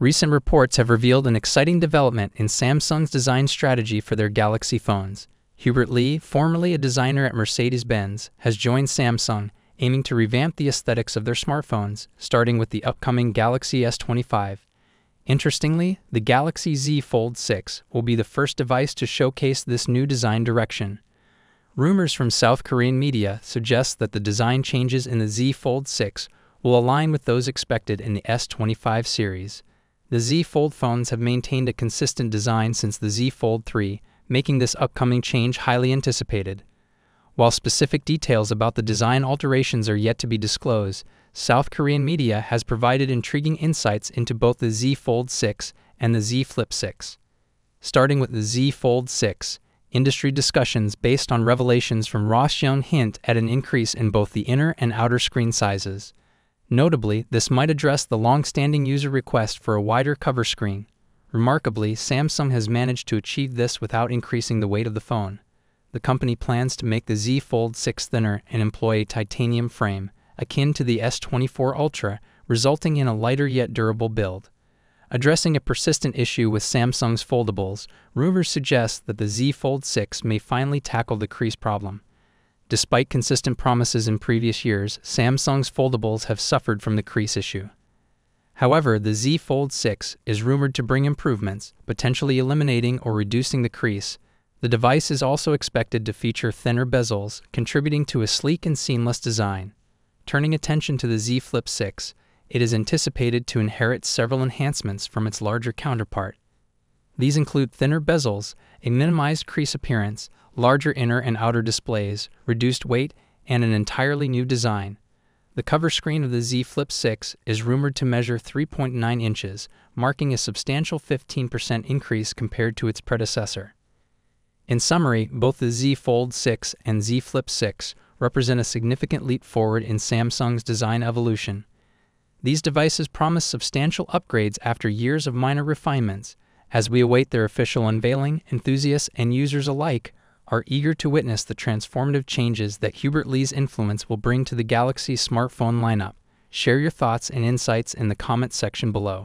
Recent reports have revealed an exciting development in Samsung's design strategy for their Galaxy phones. Hubert Lee, formerly a designer at Mercedes Benz, has joined Samsung, aiming to revamp the aesthetics of their smartphones, starting with the upcoming Galaxy S25. Interestingly, the Galaxy Z Fold 6 will be the first device to showcase this new design direction. Rumors from South Korean media suggest that the design changes in the Z Fold 6 will align with those expected in the S25 series. The Z Fold phones have maintained a consistent design since the Z Fold 3, making this upcoming change highly anticipated. While specific details about the design alterations are yet to be disclosed, South Korean media has provided intriguing insights into both the Z Fold 6 and the Z Flip 6. Starting with the Z Fold 6, industry discussions based on revelations from Ross Young hint at an increase in both the inner and outer screen sizes. Notably, this might address the long-standing user request for a wider cover screen. Remarkably, Samsung has managed to achieve this without increasing the weight of the phone. The company plans to make the Z Fold 6 thinner and employ a titanium frame, akin to the S24 Ultra, resulting in a lighter yet durable build. Addressing a persistent issue with Samsung's foldables, rumors suggest that the Z Fold 6 may finally tackle the crease problem. Despite consistent promises in previous years, Samsung's foldables have suffered from the crease issue. However, the Z Fold 6 is rumored to bring improvements, potentially eliminating or reducing the crease. The device is also expected to feature thinner bezels, contributing to a sleek and seamless design. Turning attention to the Z Flip 6, it is anticipated to inherit several enhancements from its larger counterpart. These include thinner bezels, a minimized crease appearance, larger inner and outer displays, reduced weight, and an entirely new design. The cover screen of the Z Flip 6 is rumored to measure 3.9 inches, marking a substantial 15% increase compared to its predecessor. In summary, both the Z Fold 6 and Z Flip 6 represent a significant leap forward in Samsung's design evolution. These devices promise substantial upgrades after years of minor refinements. As we await their official unveiling, enthusiasts and users alike are eager to witness the transformative changes that Hubert Lee's influence will bring to the Galaxy smartphone lineup. Share your thoughts and insights in the comment section below.